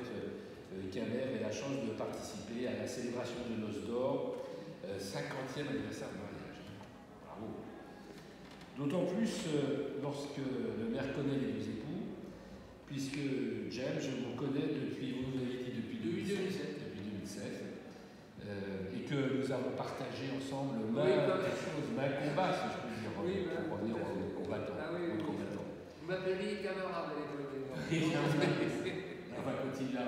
fait, Camer ait la chance de participer à la célébration de Noces d'Or, 50e anniversaire de mariage. Bravo. D'autant plus lorsque le maire connaît les deux époux, puisque James, je vous connais depuis, vous nous avez dit depuis 2007, depuis 2016, euh, et que nous avons partagé ensemble main, oui, chose, main combat, si je puis dire, oui, pour revenir aux combattants. Ah, oui, oui. combattants. Vous m'appeliez camarade à l'époque. On va continuer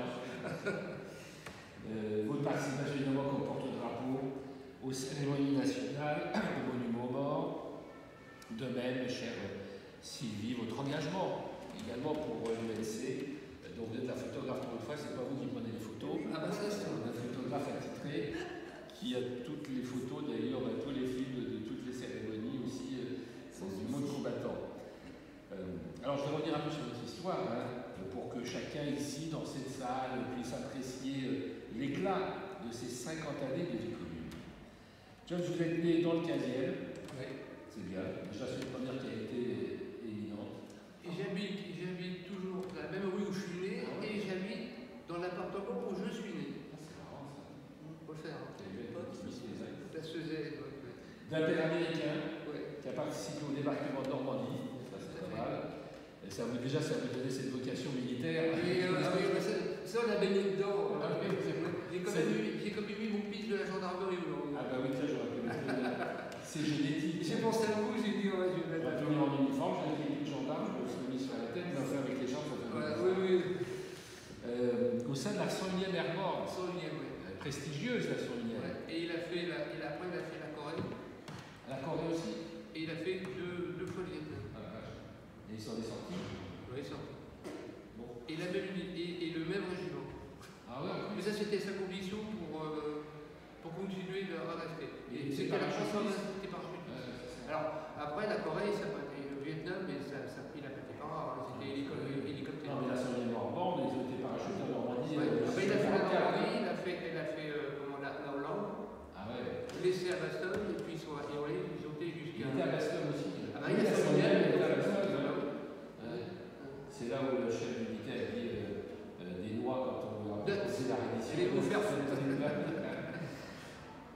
euh, Votre participation évidemment comme porte-drapeau aux cérémonies nationales, au monument mort, de même, chère Sylvie, votre engagement également pour l'UNC. Donc vous êtes la photographe pour une fois, c'est pas vous qui prenez les photos. Ah bah ça c'est un photographe attitré qui a toutes les photos d'ailleurs, tous les films de toutes les cérémonies aussi euh, du monde combattant. Euh, alors je vais revenir un peu sur votre histoire, hein, pour que chacun ici dans cette salle puisse apprécier euh, l'éclat de ces 50 années de vie commune. John, vous êtes né dans le 15e. Oui. C'est bien. Déjà, c'est une première qui a été éminente. Et j'habite, toujours la même rue où je suis né ah et j'habite dans l'appartement où je suis né. Ah, c'est marrant ça. On peut faire. Place Sezet. D'un père américain qui a participé au débarquement de Normandie. Ça, c'est pas mal. Et ça vous, déjà, ça vous donnait cette vocation militaire. Oui, euh, ah oui ça, on a baigné dedans. Ah, j'ai quand, même eu mon pitch de la gendarmerie aujourd'hui. Ah bah oui, ça j'aurais pu c'est génétique. J'ai pensé à vous, j'ai dit, ouais, je vais mettre. On en uniforme, j'avais pris une gendarme, je me suis mis sur la tête, mais enfin avec les gens, ça fait Oui, oui. Euh, au sein de la 101e Airborne. 101e, oui. Prestigieuse, la 101e. Ouais. Et il a fait, la, il a, après, il a fait. La Corée aussi Et il a fait deux, deux fois le Vietnam. Ah, et ils sont des sortis Oui, ils sont Bon. Et, la même, et, et, le même régiment. Ah ouais Mais ça, c'était sa condition pour, euh, pour continuer de rester. Et c'était la chanson c'était parachute. Alors, après, la Corée, ça n'a pas été le Vietnam, mais ça, ça a pris la petite part. C'était hélicoptère. Non, mais la 101e Airborne, ils ont été parachutés en Normandie. Ouais. Euh, il a fait la Normandie, il a fait, elle a fait euh, comment, la, la Hollande. Ah ouais. Laissé à Baston, et puis ils sont à Hurley, ils ont été jusqu'à. Il était à Baston aussi. Ah bah, il a fait il était à Baston. C'est là où le chef militaire a dit euh, euh, des noix quand posé la. Il est offert.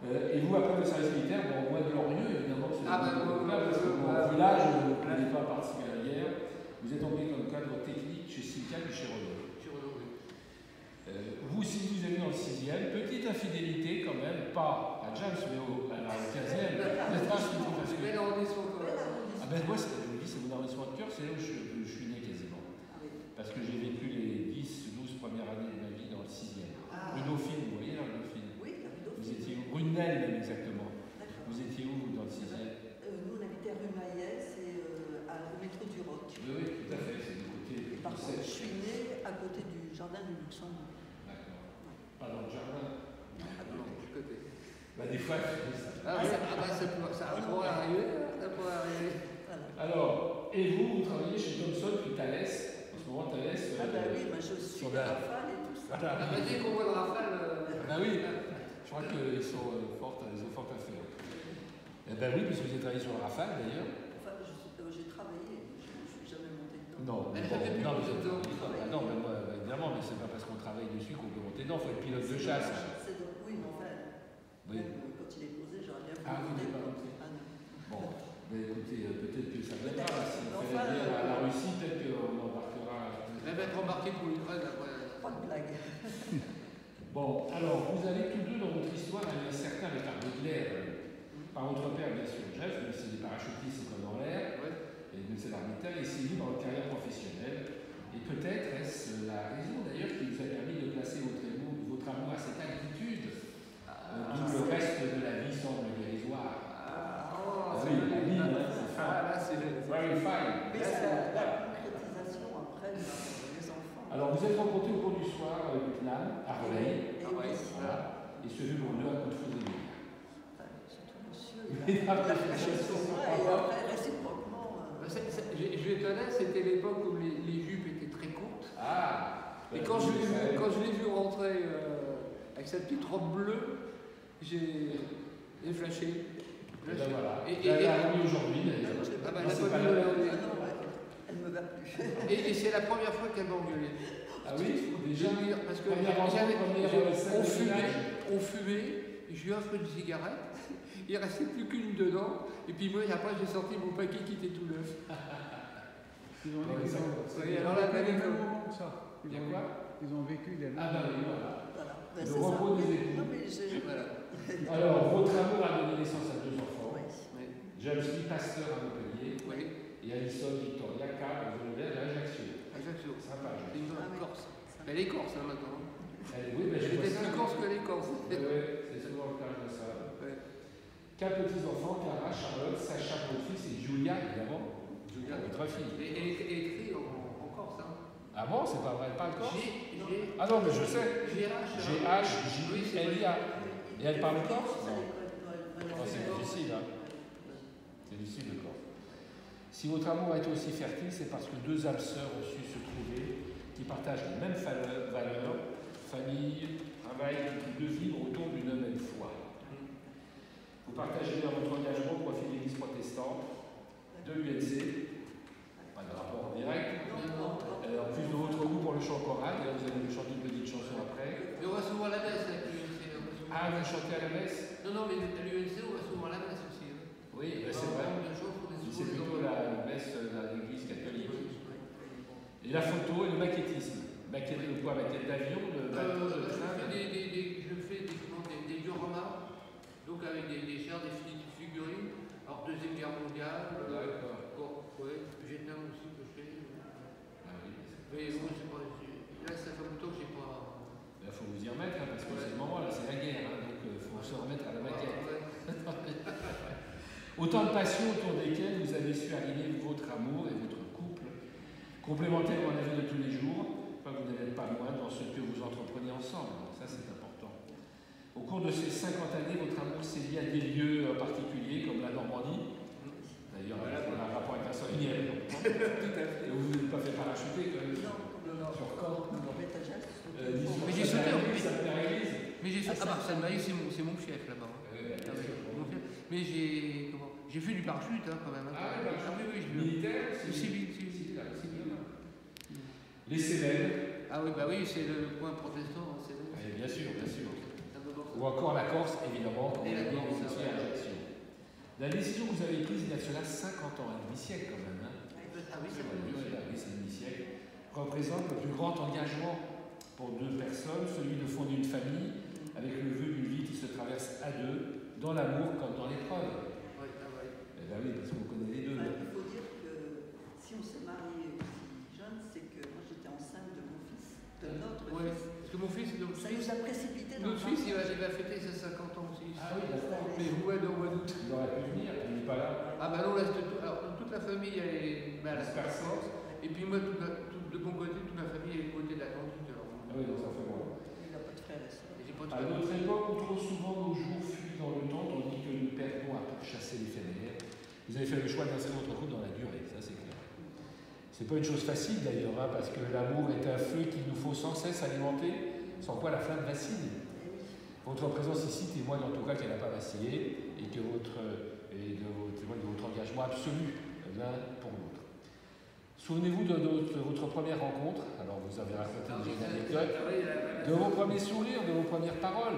Euh, et vous, après le service militaire, bon, moins glorieux, évidemment, c'est ah bah, bon, là, parce que mon bah, village, vous n'avez pas participé à la guerre, vous êtes tombé comme cadre technique chez Silka et chez Renault. Chez Renault, oui. Euh, vous, si vous êtes dans le 6e, petite infidélité quand même, pas à James, mais au, à la 15e. C'est bel arrondissement quand même. Ah ben moi, je vous dis, c'est mon arrondissement de cœur, c'est là où je, je, suis né quasiment. Ah oui. Parce que j'ai vécu les 10, 12 premières années le 6e. Ah. Dauphine, vous voyez Dauphine Oui, la rue Vous étiez où Brunel, même exactement. Vous étiez où dans le 6e euh, Nous, on habitait à rue Maillès et euh, à le métro du Roc. Oui, oui, tout à fait, c'est du côté Et par contre, je suis née à côté du jardin du Luxembourg. D'accord. Pas dans le jardin Ah non, du côté. Bah, des fois, je fais ça. Ah, ça, ah, bah, ça, ça, ça pourrait arriver. Ça pourrait arriver. Voilà. Alors, et vous, vous travaillez chez Thomson puis Thales En ce moment, Thales. Ah bah oui, moi je suis sur la- Voilà. Ah, bah, dès qu'on voit le rafale. euh, Ben oui, je crois qu'ils sont euh, fortes, ils ont fort à faire. Eh ben oui, puisque vous avez travaillé sur le Rafale d'ailleurs. Enfin, euh, j'ai travaillé, je ne suis jamais montée dedans. Non, Elle bon, plus non, mais. Ah non, mais moi, évidemment, mais c'est pas parce qu'on travaille dessus qu'on peut monter dedans, il faut être pilote de chasse. C'est donc- Oui, mais enfin, Oui. même quand il est posé, j'aurais bien Ah, vous n'avez pas dedans. monté. Ah non. Bon, mais écoutez, euh, peut-être que ça viendra. Peut-être. Si on fait la la euh, Russie, peut-être qu'on embarquera. Elle va être embarquée pour après. Bon, alors, vous avez tous deux dans votre histoire un certain Butler, euh, par votre père, bien sûr, Jeff, mais c'est des parachutistes comme dans l'air, Ouais. et c'est l'arbitraire, et c'est lui dans votre carrière professionnelle. Et peut-être est-ce la raison d'ailleurs qui vous a permis de placer votre amour, votre amour à cette altitude, euh, d'où le reste de la vie semble dérisoire. Ah, Ah oui, la ligne, hein, c'est fin. Ah, là, c'est. Very fine. Mais c'est la, la concrétisation après de les enfants. Alors, vous êtes rencontrés au cours du soir à Vietnam, à Relais, Et Ah ce pour nous un coup de de je et après, réciproquement. euh, Bah, Je vais honnête, c'était l'époque où les, les jupes étaient très courtes. Ah. Et quand je l'ai vu, quand je l'ai vu rentrer euh, avec sa petite robe bleue, j'ai j'ai flashé. Et ben voilà. Et, aujourd'hui Ah, Ah bah, la- le- Ah non, ouais, elle me va plus. Et- et c'est la première fois qu'elle m'a engueulé. Ah oui, déjà parce que j'avais- on fumait, on fumait, je lui offre une cigarette, il restait plus qu'une dedans, et puis moi après j'ai sorti mon paquet qui était tout neuf. Ils ont, Ouais, ont alors là, vécu moments ça. Ils Il y a ont, quoi ils ont vécu des Ah bah oui, voilà. Voilà. Ben, Le c'est repos des époux. Voilà. Alors, votre amour a donné naissance à deux enfants. Oui. James Lee, pasteur et Alison Victoria K. Vauvert à Ajaccio. Ajaccio. Sympa, C'est Ajaccio. une oui. Corse. Elle est corse hein, maintenant. Elle- Oui, mais je Elle vois était ça. plus corse qu'elle est corse. Ouais, ouais, c'est souvent le cas, je ça. Ouais. Quatre petits-enfants, Clara, Charlotte, Sacha, votre fils, et Julia, évidemment. Julia, votre fille. Et elle est écrite en, en corse. Hein. Ah bon, c'est pas vrai, elle parle corse G, G, Ah non, mais je sais. GH. G-H-J-L-I-A. Et elle parle corse Ça, Non. Oh, c'est difficile, hein. C'est difficile le corse. Si votre amour a été aussi fertile, c'est parce que deux âmes sœurs ont su se trouver, qui partagent les mêmes valeurs, famille, travail, qui deux vivre autour d'une même foi. Vous partagez dans votre engagement au profit de l'Église protestante, de l'UNC, pas de rapport en direct. Euh, en plus de votre goût pour le chant choral, et là, vous allez nous chanter une petite chanson après. Mais on va souvent à la messe avec l'UNC. Ah, vous chantez à la messe? Non, non, mais à l'UNC, on va souvent à la messe aussi. hein. Oui, ben, Alors, c'est on vrai. parle de choses qu'on est C'est souvent plutôt les la messe de l'Église catholique. Oui. Et la photo et le maquettisme. Maquette de quoi Maquette d'avion, de bateau, de Euh, je train fais des, des, des, je fais des, comment, des, dioramas, donc avec des, des chairs, des fi- figurines. Alors, Deuxième Guerre mondiale, euh, D'accord. ouais, Vietnam aussi que je fais. Ah oui, Mais bon, je sais pas, là, ça fait longtemps que j'ai pas. il faut vous y remettre, hein, parce que c'est le moment, là, c'est la guerre, hein, donc il faut se remettre à la maquette. Ouais. Autant de passions autour desquelles vous avez su arriver votre amour et votre couple, complémentaires dans la vie de tous les jours, vous n'êtes pas moins dans ce que vous entreprenez ensemble. Ça, c'est important. Au cours de ces 50 années, votre amour s'est lié à des lieux euh, particuliers comme la Normandie. D'ailleurs, Voilà. on a un rapport avec la Saunière. Fait. Vous n'êtes pas fait parachuter quand même Non, non, non. Sur mais déjà Euh, Mais j'ai sauté en plus. Mais j'ai Ah, ah, ça- bah, Salmaï, c'est mon, c'est mon fief là-bas. hein. Euh, Ah. Mais j'ai J'ai fait du parachute hein, quand même. hein. Ah, ouais, parachute. oui, oui, je Militaire, Civil, civil. Ah. Les Cévennes. Ah oui, bah oui, c'est le point protestant. hein, c'est vrai. Oui, bien sûr, bien sûr. Ou encore la Corse, évidemment. Et la Corse, Ajaccio. La décision que vous avez prise il y a cela 50 ans, un demi-siècle quand même. Hein. Ah oui, C'est vrai. oui, oui, c'est un demi-siècle. Représente le plus grand engagement pour deux personnes, celui de fonder une famille avec le vœu d'une vie qui se traverse à deux, dans l'amour comme dans l'épreuve. Ouais, ah ouais. Eh bien oui, parce qu'on connaît les deux. Enfin, hein. il faut dire que si on s'est marié aussi jeune, c'est que moi j'étais enceinte de mon fils, de notre Ouais, fils. parce que mon fils, notre Ça fils, nous a précipité dans notre fils il, va, il va fêter ses 50 ans aussi. Ah oui, d'accord. Mais ouais, dans le mois d'août. Il aurait pu venir, il n'est pas là. Ah bah non, là, tout- alors, toute la famille, elle est bah, elle a Se perd. Et puis moi, la- de mon côté, toute ma famille est du côté de l'Atlantique. Alors, Ah oui, donc ça fait bon. Il n'a pas de frère et soeur. À notre époque, où trop souvent nos jours fuient dans le temps, tandis que nous perdons à pourchasser l'éphémère, vous avez fait le choix d'inscrire votre couple dans la durée, ça c'est clair. C'est pas une chose facile d'ailleurs, hein, parce que l'amour est un feu qu'il nous faut sans cesse alimenter, sans quoi la flamme vacille. Votre présence ici témoigne en tout cas qu'elle n'a pas vacillé et que votre, et de, votre- témoigne de votre engagement absolu l'un pour l'autre. Souvenez-vous de, votre première rencontre, alors vous avez raconté une anecdote, de vos premiers sourires, de vos premières paroles,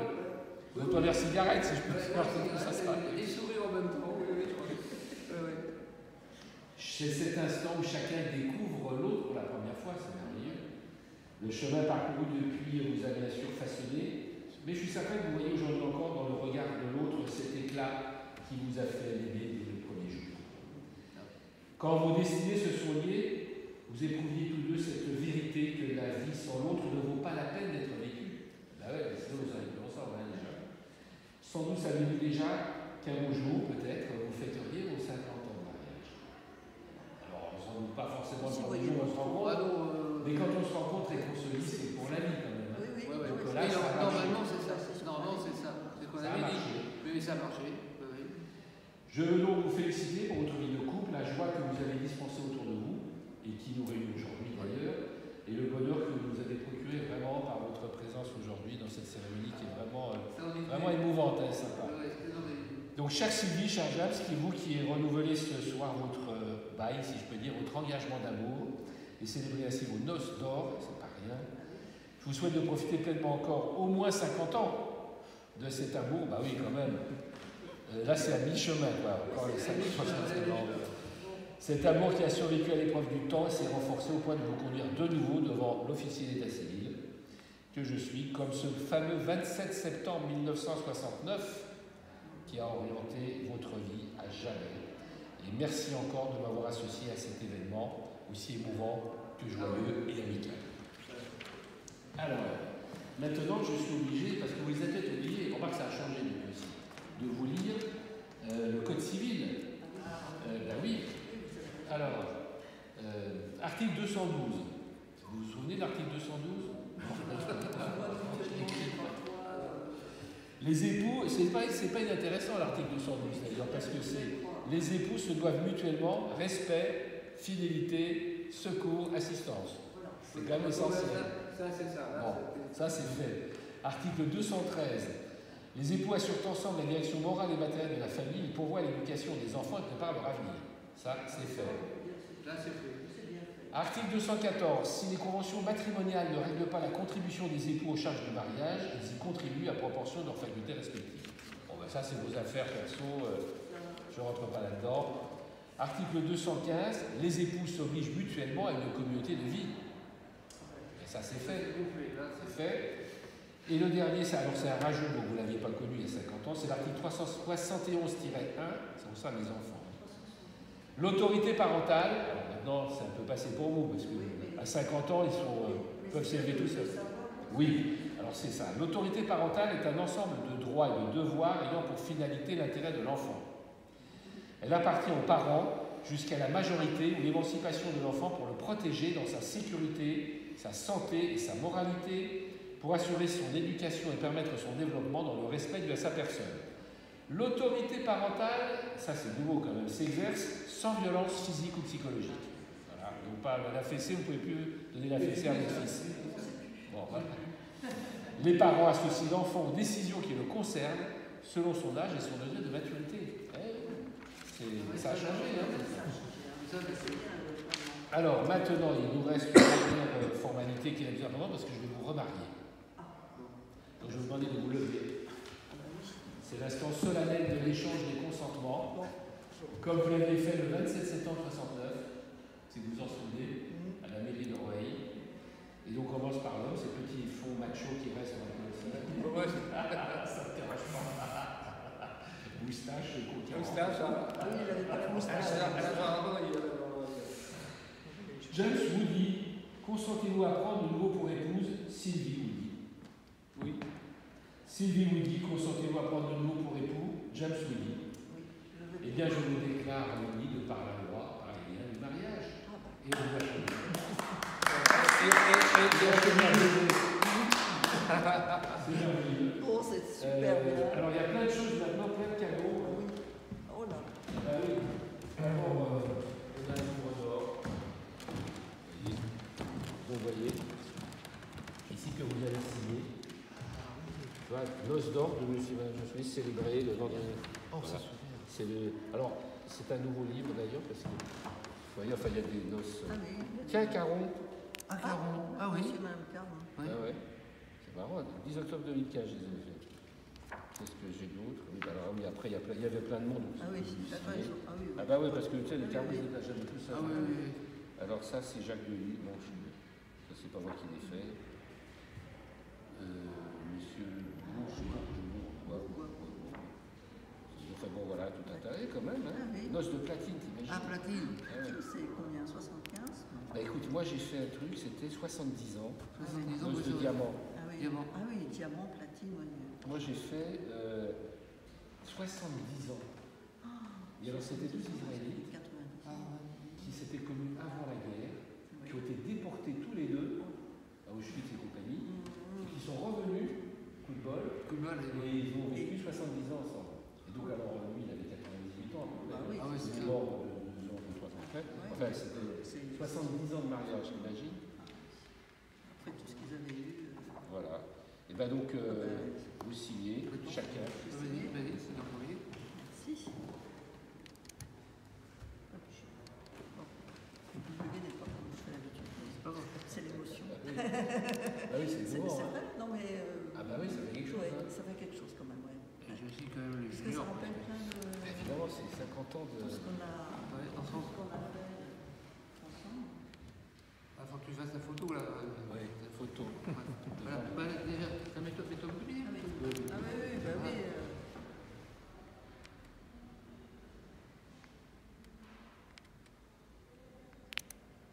de vos premières cigarettes, si je peux dire, ça sera. Des sourires en même temps, oui, je crois. C'est cet instant où chacun découvre l'autre pour la première fois, c'est. Le chemin parcouru depuis vous a bien sûr façonné, mais je suis certain que vous voyez aujourd'hui encore dans le regard de l'autre cet éclat qui vous a fait l'aimer dès le premier jour. Quand vos destinées se liées, vous éprouviez tous deux cette vérité que la vie sans l'autre ne vaut pas la peine d'être vécue. Bah ouais, sinon seriez plus ensemble hein, déjà. Sans doute savez-vous déjà qu'un beau jour, peut-être, vous fêteriez vos 50 ans de mariage. Alors, sans doute pas forcément mais quand on se rencontre et qu'on se dit, c'est pour la vie quand même. hein. Oui, oui, ouais, ouais. oui, là, ça non, normalement, c'est ça. Normalement, c'est ça. C'est ce qu'on avait dit. Mais ça a marché. oui. Je veux donc vous féliciter pour votre vie de couple, la joie que vous avez dispensée autour de vous, et qui nous réunit aujourd'hui d'ailleurs, et le bonheur que vous nous avez procuré vraiment par votre présence aujourd'hui dans cette cérémonie qui est vraiment, euh, vraiment émouvante et sympa. Non, mais- Donc, cher Sylvie, cher James, qui vous qui renouvelez ce soir votre euh, bail, si je peux dire, votre engagement d'amour, et célébrez ainsi vos noces d'or, c'est pas rien, Je vous souhaite de profiter pleinement encore au moins 50 ans de cet amour. Bah oui, quand même. Euh, là, c'est à mi-chemin, quoi. Encore les 5 prochaines ans. Cet amour qui a survécu à l'épreuve du temps s'est renforcé au point de vous conduire de nouveau devant l'officier d'état civil que je suis, comme ce fameux 27 septembre 1969 qui a orienté votre vie à jamais. Et merci encore de m'avoir associé à cet événement aussi émouvant que joyeux et amical. Alors, maintenant, je suis obligé, parce que vous les avez oubliés, remarque ça a changé depuis aussi, de vous lire euh, le Code civil. Euh, ben oui. Alors, euh, article 212. Vous vous souvenez de l'article 212 Les époux, c'est pas, pas inintéressant l'article 212 d'ailleurs, parce que c'est les époux se doivent mutuellement respect, fidélité, secours, assistance. C'est quand même essentiel. Ça, c'est ça. là, Bon, ça c'est fait. Article 213. Les époux assurent ensemble la direction morale et matérielle de la famille, ils pourvoient à l'éducation des enfants et préparent leur avenir. Ça, c'est fait. Là, c'est fait. Article 214. Si les conventions matrimoniales ne règlent pas la contribution des époux aux charges du mariage, ils y contribuent à proportion de leurs facultés respectives. Bon, ben ça, c'est vos affaires perso, euh, je ne rentre pas là-dedans. Article 215. Les époux s'obligent mutuellement à une communauté de vie. Et ça, c'est fait. C'est c'est C'est. Et le dernier, c'est, alors c'est un rageux, donc vous ne l'aviez pas connu il y a 50 ans, c'est l'article 371-1, ça concerne les enfants. L'autorité parentale, maintenant c'est un peu passé pour vous, parce qu'à 50 ans, ils sont, euh, peuvent s'élever tout seuls. Oui, alors c'est ça. L'autorité parentale est un ensemble de droits et de devoirs ayant pour finalité l'intérêt de l'enfant. Elle appartient aux parents jusqu'à la majorité ou l'émancipation de l'enfant pour le protéger dans sa sécurité, sa santé et sa moralité, pour assurer son éducation et permettre son développement dans le respect à sa personne. L'autorité parentale, ça c'est nouveau quand même, s'exerce sans violence physique ou psychologique. Voilà. Donc pas la fessée, vous ne pouvez plus donner la fessée à votre fils. Bon, voilà. Les parents associent l'enfant aux décisions qui le concernent selon son âge et son degré de maturité. C'est- ça a changé. Hein c'est fait. alors maintenant, il nous reste une dernière euh, formalité qui est la plus importante parce que je vais vous remarier. Donc je vais vous demander de vous lever. C'est l'instant solennel de l'échange des consentements, comme vous l'aviez fait le 27 septembre 69, si vous vous en souvenez, à la mairie d'Oreille. Et donc on commence par l'homme, ces petits fonds machos qui restent dans. Ouais, c'est- Ça ne dérange pas. Moustache. Moustache, hein. Ah oui, il avait pas la Ah, moustache. James Woody, consentez-vous à prendre de nouveau pour épouse Sylvie Woody Oui. Sylvie Woody, consentez-vous à prendre de nouveau pour époux James Woody Oui, Eh bien, je vous déclare unis de par la loi, par les liens du mariage. Ah, bah. Et on va changer. Et-. C'est merveilleux. Oh, c'est super Euh, bien. alors, il y a plein de choses maintenant, plein de cadeaux. Ah oui. Oh là. Ah oui. Alors, euh, on a un livre d'or. Vous voyez Vous voyez Ici que vous allez signer. Tu vois, Noce d'or de M. Benjamin Smith, célébré le vendredi. Voilà. C'est le... Alors, c'est un nouveau livre d'ailleurs, parce que. Vous voyez, enfin, il y a des noces. Ah oui. Tiens, Caron. Ah, Caron. Ah oui. Monsieur Mme Caron. Oui. Ah ouais. C'est marrant, 10 octobre 2015, je les ai fait. Qu'est-ce que j'ai d'autre oui, bah alors, oui, après, il y, avait plein de monde. Ah oui. Ah oui, oui. Ah bah oui, parce que tu sais, les carreaux, ils les jamais tout ça. Ah oui, oui, oui. Alors ça, c'est Jacques Delis. Bon, je... ça, c'est pas moi qui l'ai fait. Euh, monsieur ouais. Enfin bon, voilà, tout. Eh, quand même, hein. Ah oui. Noce de platine, t'imagines Ah, platine. Ah ouais. C'est combien 75 non Bah écoute, moi j'ai fait un truc, c'était 70 ans. 70 ans, Noce de diamant. Ah oui. Diamant. Ah oui, diamant, platine. Moi j'ai fait euh, 70 ans. Et alors c'était deux Israélites 90. qui s'étaient connus avant la guerre, qui ont été déportés tous les deux à Auschwitz et compagnie, et Mhm. qui sont revenus, coup de bol, et ils ont vécu 70 ans ensemble. Et donc alors lui il avait 98 ans, Bah. Ah c'est il est mort euh, ans ou trois ans après. Ouais. Enfin c'était C'est 70 ans de mariage, j'imagine. après tout ce qu'ils avaient eu. euh, Voilà. Et ben donc euh, euh, vous signez chacun. Vas-y, vas-y, c'est dans le premier. Merci. Hop, je- Bon. Vous ne n'est pas comme je fais d'habitude. C'est pas grave. C'est l'émotion. Oui. Ah oui, c'est C'est souvent. c'est hein. vrai Non, mais. euh, Ah bah oui, ça fait quelque chose. ouais, hein. Ça fait quelque chose quand même, ouais. Et j'ai aussi quand même les Parce que ça rappelle plein de. Évidemment, c'est 50 ans de. Tout ce qu'on a, Ouais, tout ensemble. ce qu'on a fait ensemble. Ah, faut que tu fasses la photo là. Ouais, photo. Voilà. Bah, déjà, ça mets-toi mets-toi au milieu. Ah oui, ah oui, oui, bah oui. euh,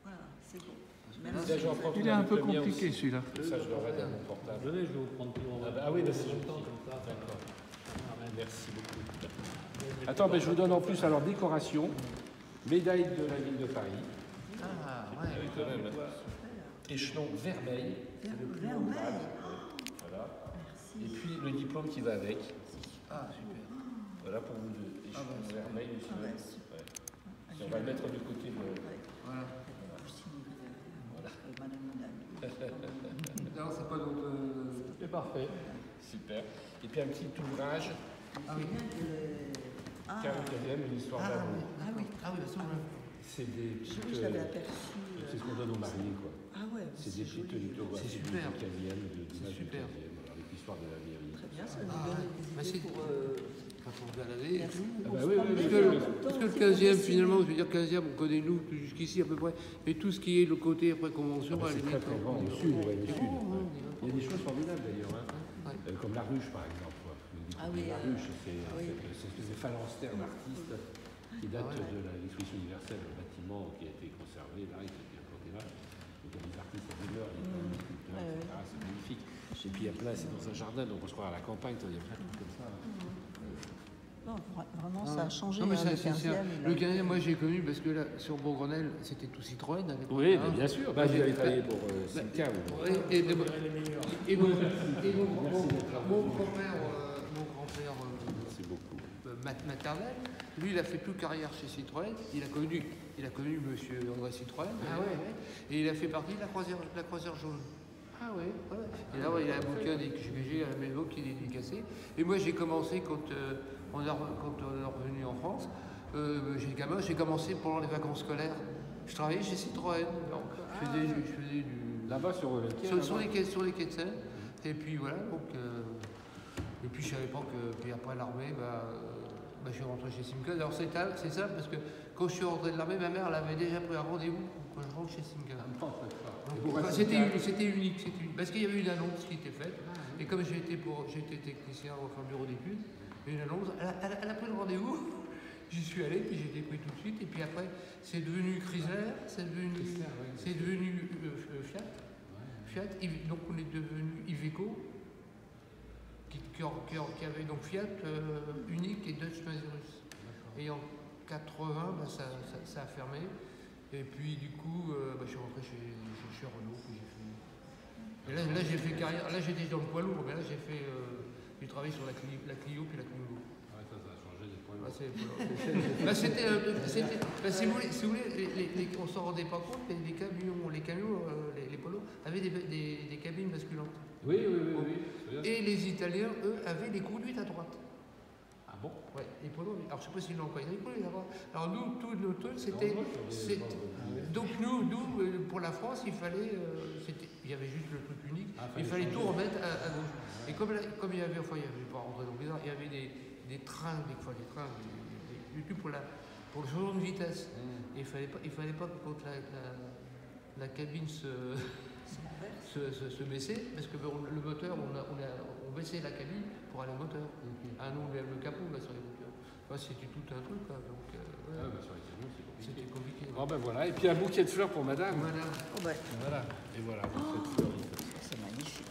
Voilà, c'est bon. Merci. Là, j'en prends Il est un peu compliqué celui-là. Ça, je l'aurai dans mon portable. Venez, je vais vous prendre tout en Ah, bah, ah oui, bah, D'accord. Merci beaucoup. Attends, ben, je vous donne en plus alors décoration, médaille de la ville de Paris, Ah, Ah quand même. échelon vermeil. Voilà. Et Merci. puis le diplôme qui va avec. Ah, super. Voilà pour vous deux. Échelon bah, c'est vermeil, Ah monsieur. ouais, Ouais. on va le mettre du côté de. Ouais. Voilà. Vous signez, euh, euh, Madame Nadal. Non, c'est pas notre. euh, C'est parfait. Super. Et puis un petit ouvrage, Ah oui. Ah, 41e, une histoire Ah, d'amour. oui. ah oui. Ah oui, l'a- C'est des petites. je l'avais euh, aperçu. euh, C'est ce qu'on donne aux mariés, quoi. Ah ouais, C'est des petites C'est du super. 15e, de C'est l'image du super. 15e, avec l'histoire de la mairie. Très bien, ça nous Ah, donne ouais. des idées c'est- pour. euh, Quand Ah bah oui, Parce que, parce le c'est 15e, pour finalement, je veux dire 15e, on connaît nous jusqu'ici à peu près. Mais tout ce qui est le côté après convention, Ah bah, très très grand, sud, ouais, sud. Il y a des choses formidables d'ailleurs, hein. Ouais. Euh, comme la ruche par exemple. Ah oui, la euh, ruche, c'est de phalanstère d'artistes qui date Ah ouais. de la- l'exposition universelle, le bâtiment qui a été conservé là, qui a été là. Donc il y a des artistes à demeure, il y a plein de sculpteurs, Ouais, ouais. etc. C'est magnifique. Et puis il y a plein, c'est dans un jardin, donc on se croit à la campagne, il y a plein de trucs comme ça. Non, vra- vraiment, Ah ça a changé. Non, mais hein, ça, le c'est- c'est 15e. un- il a Le été- 15e, moi j'ai connu parce que là, sur Bourgrenelle, c'était tout Citroën. Oui, hein. bien sûr. Bah, Bah, j'ai- avez travaillé pour euh, Simca. vous. Ouais, et, et, et mon, et grand-père, euh, mon grand-père euh, euh, mat- maternel, lui il a fait toute carrière chez Citroën, il a connu, il a connu monsieur André Citroën, Ah ouais. et il a fait partie de la croisière, de la croisière jaune. Ah ouais, ouais. Et là, ouais, il a un bouquin des- que j'ai à la maison qui est dédicacé. Et moi, j'ai commencé quand, euh, on, est, re- quand on est revenu en France. Euh, j'ai gamin, j'ai commencé pendant les vacances scolaires. Je travaillais chez Citroën. Donc, je faisais, du- je faisais du, Là-bas sur le quai, sur, les quais, sur les quais de Seine. Et puis voilà, donc. euh, et puis je savais pas que. Puis après l'armée, bah, bah, je suis rentré chez Simca. Alors c'est ça, parce que quand je suis rentré de l'armée, ma mère elle avait déjà pris un rendez-vous pour que je rentre chez Simca. C'est C'était unique, unique. Parce qu'il y avait une annonce qui était faite. Et comme été technicien au enfin, bureau d'études, il y a une annonce, elle a, elle a- elle a pris le rendez-vous. J'y suis allé, puis j'ai été pris tout de suite. Et puis après, c'est devenu Chrysler, c'est devenu, euh, Fiat. Fiat, donc on est devenu Iveco, qui, qui, avait donc Fiat euh, unique et Dutch Mazurus. Et en 80, bah, ça, ça- ça a fermé. Et puis du coup, euh, bah, je suis rentré chez, chez, chez Renault. puis j'ai fait- Et là, là, j'ai fait carrière. Là, j'étais dans le poids lourd, mais là, j'ai fait. euh, j'ai travaillé sur la, Cli- la Clio puis la Twingo. Ouais, ça, ça a changé des points. Bah, c'est- bah, c'était, euh, bah, si vous voulez, si vous voulez les, les- les- on s'en rendait pas compte, mais les camions, les camions, euh, les, les polos avaient des, des- des cabines basculantes. Oui, oui, oui, oui. oui. Et les Italiens, eux, avaient des conduites à droite. Ah bon? Ouais, les polos, alors je sais pas s'ils l'ont encore, des conduites à droite. Alors nous, tous nos trucs, c'était. Donc nous, nous, euh, pour la France, il fallait, euh, il y avait juste le truc unique, Ah, il fallait tout remettre à, à gauche. Et comme, la- comme il y avait, enfin, il y avait pas rentrer dans le bizarre, il y avait des, des trains, des fois des trains, des, des- du tout pour la, pour le changement de vitesse. Et il fallait pas, il fallait pas que quand la, la, la cabine se, se, se, se baissait, parce que le moteur, on, a, on, a, on baissait la cabine pour aller au moteur. Ah non, le, le capot là sur les voitures. Ouais, c'était tout un truc, quoi. Donc, euh, ouais, Ah, bah, sur les camions, c'est compliqué. c'était compliqué. Bon ben voilà, et puis un bouquet de fleurs pour madame. Voilà. Oh, bah, Voilà, et voilà, vous faites fleurs. c'est magnifique.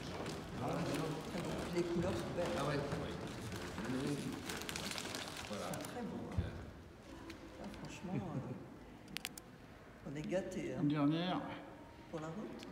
Les couleurs sont belles. Ah ouais. C'est très beau. hein. Ah, franchement, euh, on est gâtés hein, Une dernière. pour la route?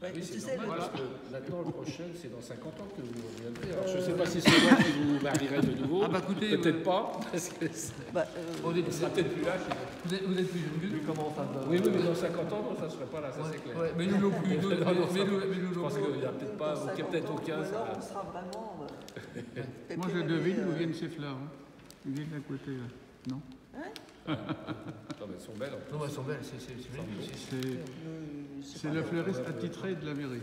Ouais, Oui, c'est normal, parce que maintenant, le prochain, c'est dans 50 ans que vous reviendrez. Alors, je ne sais pas si c'est moi qui vous marierai de nouveau. Ah bah écoutez, Peut-être euh, pas, parce que c'est- bah, euh, On est, on sera peut-être plus là. je sais pas. vous, êtes, vous êtes plus jeune que nous. Comment Oui, oui, mais dans 50 ans, non, ça ne serait pas là, ça c'est clair. Ouais, mais nous non plus. nous- Non, non, mais ça- nous- mais nous Je non pense plus. qu'il n'y a peut-être pas, dans ok, 50 peut-être alors va. on sera vraiment. euh, Moi, je devine d'où euh, viennent ces fleurs. hein. Ils viennent d'à côté, là. Non Non, mais elles sont belles en plus. Non, elles sont belles, c'est c'est- le- fleuriste attitré de la mairie.